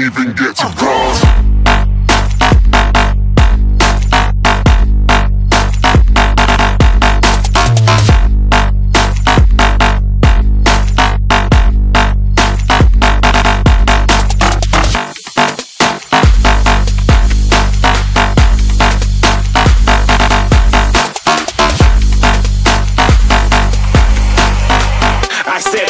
Even get to cross. I said